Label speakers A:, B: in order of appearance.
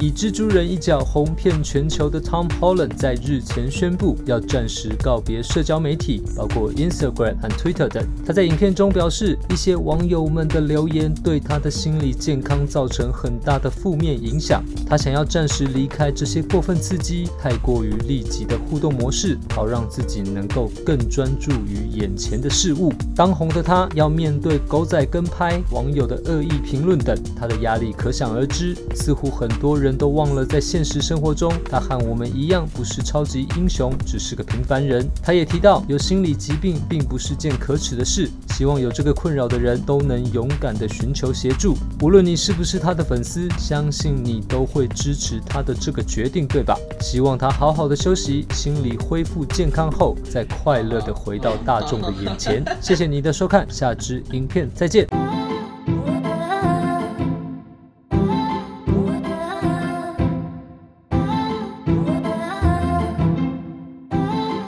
A: 以蜘蛛人一角红遍全球的 Tom Holland 在日前宣布要暂时告别社交媒体，包括 Instagram 和 Twitter 等。他在影片中表示，一些网友们的留言对他的心理健康造成很大的负面影响。他想要暂时离开这些过分刺激、太过于立即的互动模式，好让自己能够更专注于眼前的事物。当红的他要面对狗仔跟拍、网友的恶意评论等，他的压力可想而知。似乎很多人都忘了，在现实生活中，他和我们一样，不是超级英雄，只是个平凡人。他也提到，有心理疾病并不是件可耻的事，希望有这个困扰的人都能勇敢地寻求协助。无论你是不是他的粉丝，相信你都会支持他的这个决定，对吧？希望他好好的休息，心理恢复健康后，再快乐地回到大众的眼前。谢谢你的收看，下支影片再见。